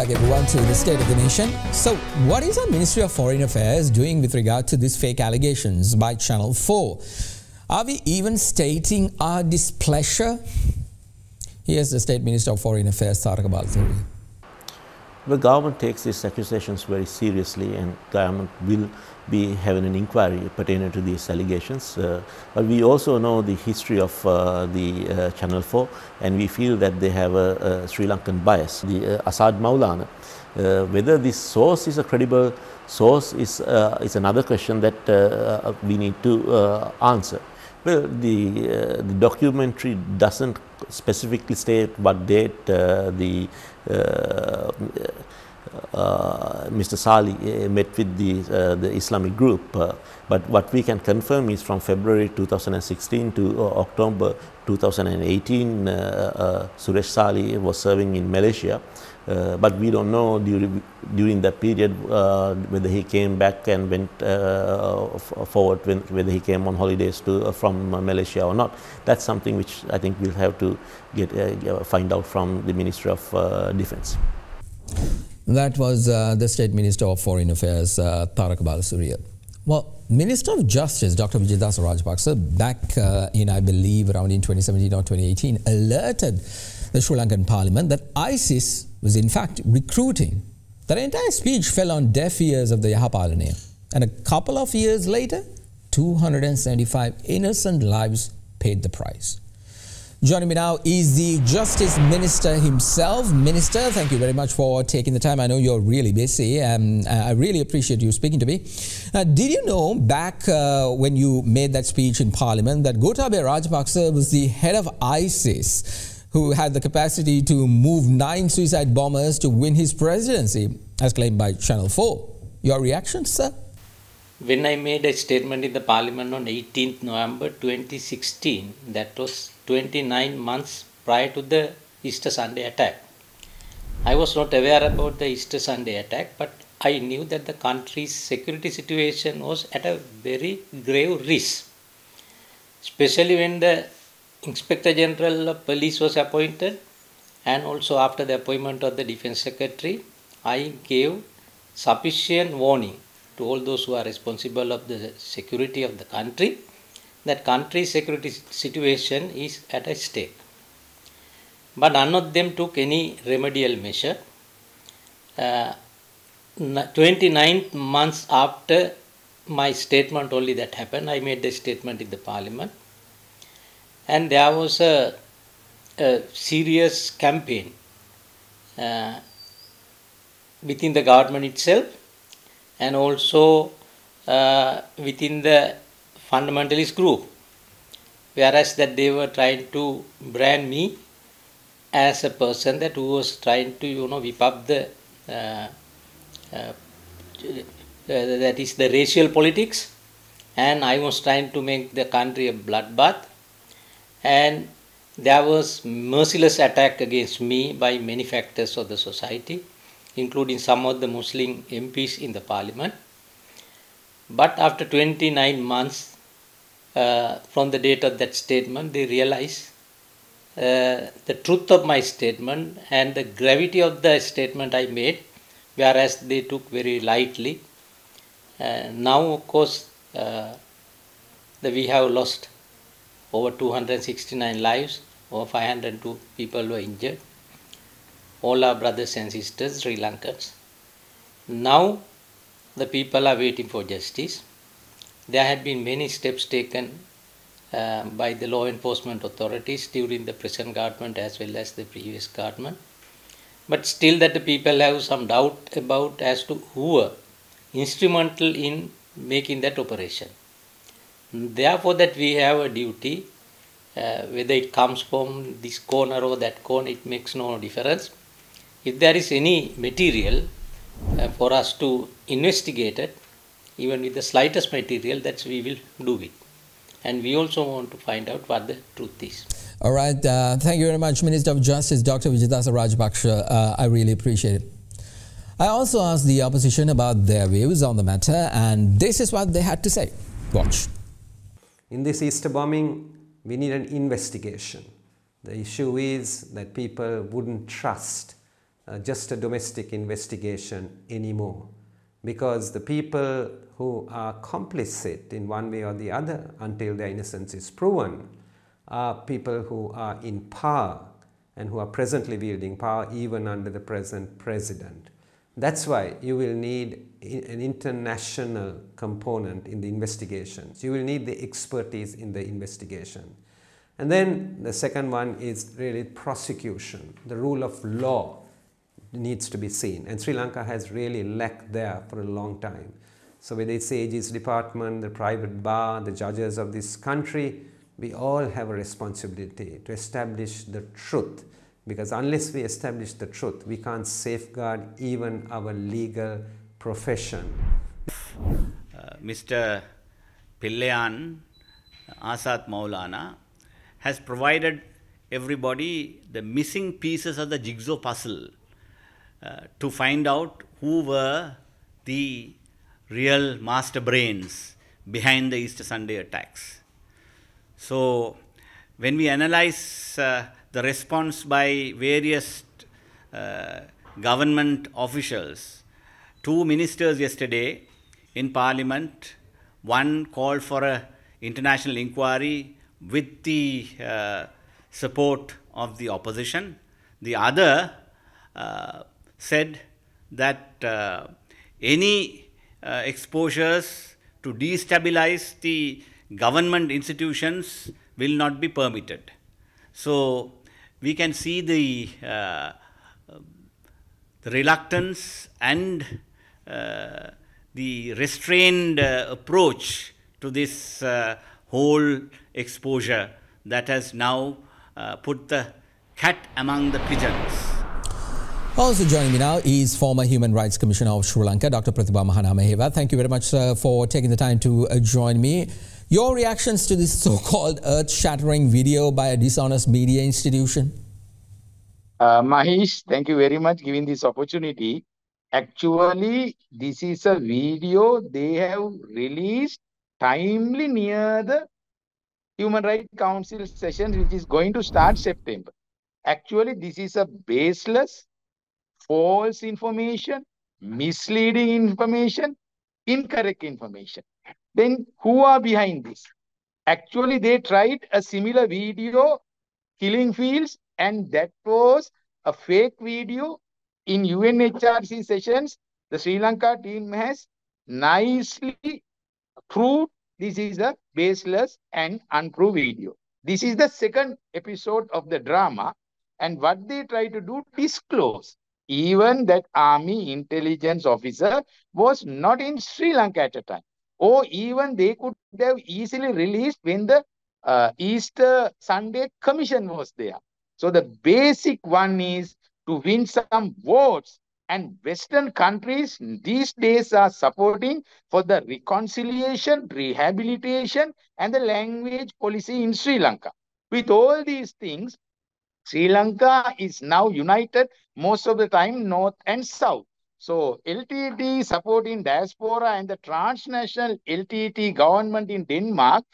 Back, everyone, to the State of the Nation. So, what is our Ministry of Foreign Affairs doing with regard to these fake allegations by Channel 4? Are we even stating our displeasure? Here's the State Minister of Foreign Affairs, Tharaka Balasuriya. The government takes these accusations very seriously and government will be having an inquiry pertaining to these allegations. Uh, but we also know the history of uh, the uh, Channel 4 and we feel that they have a, a Sri Lankan bias. The uh, Asad Maulana, uh, whether this source is a credible source is, uh, is another question that we need to answer. Well, the, uh, the documentary doesn't specifically state what date uh, the uh, uh Mr. Sallay uh, met with the, uh, the Islamic group. but what we can confirm is from February 2016 to October 2018, Suresh Sallay was serving in Malaysia. Uh, but we don't know during, during that period uh, whether he came back and went uh, forward, when, whether he came on holidays to, from Malaysia or not. That's something which I think we'll have to get find out from the Ministry of Defense. That was uh, the State Minister of Foreign Affairs, uh, Tarak Balasuriya. Well, Minister of Justice, Dr. Wijedasa Rajapakse, back uh, in, I believe, around in 2017 or 2018, alerted the Sri Lankan parliament that ISIS was in fact recruiting. That entire speech fell on deaf ears of the Yahapalana. And a couple of years later, 275 innocent lives paid the price. Joining me now is the Justice Minister himself. Minister, thank you very much for taking the time. I know you're really busy. Um, I really appreciate you speaking to me. Uh, did you know back uh, when you made that speech in Parliament that Gotabaya Rajapaksa was the head of ISIS who had the capacity to move nine suicide bombers to win his presidency, as claimed by Channel 4? Your reaction, sir? When I made a statement in the Parliament on 18th November 2016, that was 29 months prior to the Easter Sunday attack. I was not aware about the Easter Sunday attack, but I knew that the country's security situation was at a very grave risk, especially when the Inspector General of Police was appointed and also after the appointment of the Defense Secretary, I gave sufficient warning to all those who are responsible of the security of the country that country's security situation is at a stake. But none of them took any remedial measure. Uh, 29 months after my statement only that happened, I made the statement in the parliament. And there was a, a serious campaign uh, within the government itself and also uh, within the fundamentalist group. Whereas that they were trying to brand me as a person that who was trying to you know whip up the uh, uh, that is the racial politics. And I was trying to make the country a bloodbath and there was merciless attack against me by many factors of the society including some of the Muslim MPs in the parliament but after 29 months uh, from the date of that statement, they realized uh, the truth of my statement and the gravity of the statement I made, whereas they took very lightly. Uh, now, of course, uh, we have lost over 269 lives, over 502 people were injured. All our brothers and sisters, Sri Lankans. Now, the people are waiting for justice there had been many steps taken uh, by the law enforcement authorities during the present government as well as the previous government. But still that the people have some doubt about as to who were instrumental in making that operation. Therefore that we have a duty, uh, whether it comes from this corner or that corner, it makes no difference. If there is any material uh, for us to investigate it, even with the slightest material, that we will do it. And we also want to find out what the truth is. All right. Uh, thank you very much, Minister of Justice, Dr. Wijedasa Rajapakse. Uh, I really appreciate it. I also asked the opposition about their views on the matter, and this is what they had to say. Watch. In this Easter bombing, we need an investigation. The issue is that people wouldn't trust uh, just a domestic investigation anymore because the people who are complicit in one way or the other until their innocence is proven are people who are in power and who are presently wielding power even under the present president. That's why you will need an international component in the investigations. You will need the expertise in the investigation. And then the second one is really prosecution. The rule of law needs to be seen. And Sri Lanka has really lacked there for a long time. So whether it's the AG's department, the private bar, the judges of this country, we all have a responsibility to establish the truth because unless we establish the truth, we can't safeguard even our legal profession. Uh, Mr. Pillayan Asad Maulana has provided everybody the missing pieces of the jigsaw puzzle uh, to find out who were the real master brains behind the Easter Sunday attacks. So, when we analyze uh, the response by various uh, government officials, two ministers yesterday in parliament, one called for an international inquiry with the uh, support of the opposition. The other uh, said that uh, any uh, exposures to destabilize the government institutions will not be permitted. So we can see the, uh, the reluctance and uh, the restrained uh, approach to this uh, whole exposure that has now uh, put the cat among the pigeons. Also joining me now is former Human Rights Commissioner of Sri Lanka, Dr. Pratibha Mahanamahewa. Thank you very much uh, for taking the time to uh, join me. Your reactions to this so-called earth-shattering video by a dishonest media institution? Uh, Mahieash, thank you very much giving this opportunity. Actually, this is a video they have released timely near the Human Rights Council session, which is going to start September. Actually, this is a baseless, false information, misleading information, incorrect information. Then who are behind this? Actually, they tried a similar video, killing fields, and that was a fake video in UNHRC sessions. The Sri Lanka team has nicely proved this is a baseless and unproved video. This is the second episode of the drama. And what they try to do, disclose even that army intelligence officer was not in Sri Lanka at the time. Or even they could have easily released when the uh, Easter Sunday commission was there. So the basic one is to win some votes and Western countries these days are supporting for the reconciliation, rehabilitation, and the language policy in Sri Lanka. With all these things, Sri Lanka is now united most of the time, north and south. So LTT supporting diaspora and the transnational LTT government in Denmark,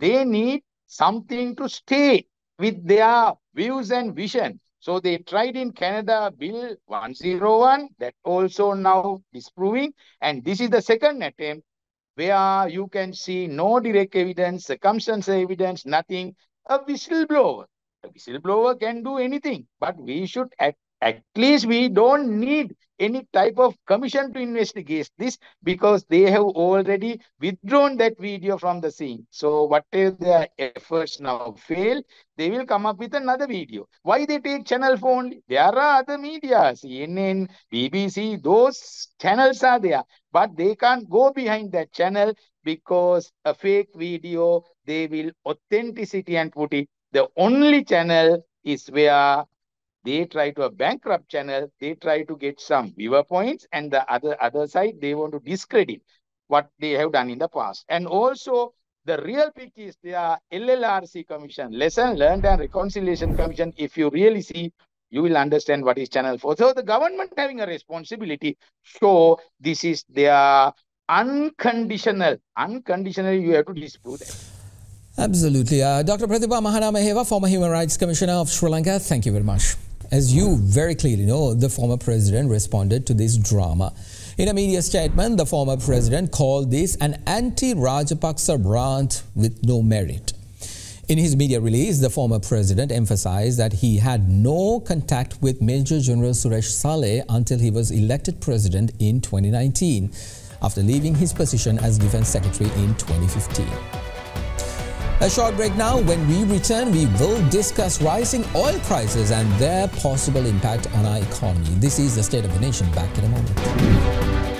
they need something to stay with their views and vision. So they tried in Canada Bill 101 that also now disproving. And this is the second attempt where you can see no direct evidence, circumstantial evidence, nothing. A whistleblower. A whistleblower can do anything, but we should at, at least we don't need any type of commission to investigate this because they have already withdrawn that video from the scene. So whatever their efforts now fail, they will come up with another video. Why they take channel 4 only? There are other media, CNN, BBC, those channels are there. But they can't go behind that channel because a fake video, they will authenticity and put it. The only channel is where they try to a bankrupt channel, they try to get some viewer points, and the other other side, they want to discredit what they have done in the past. And also, the real pick is their LLRC commission, Lesson Learned and Reconciliation Commission. If you really see, you will understand what is Channel 4. So the government having a responsibility, So this is their unconditional, unconditional. you have to disprove that. Absolutely. Uh, Dr. Pratibha Mahanamahewa, former Human Rights Commissioner of Sri Lanka, thank you very much. As you very clearly know, the former president responded to this drama. In a media statement, the former president called this an anti-Rajapaksa rant with no merit. In his media release, the former president emphasized that he had no contact with Major General Suresh Sallay until he was elected president in 2019, after leaving his position as defense secretary in 2015. A short break now. When we return, we will discuss rising oil prices and their possible impact on our economy. This is the State of the Nation. Back in a moment.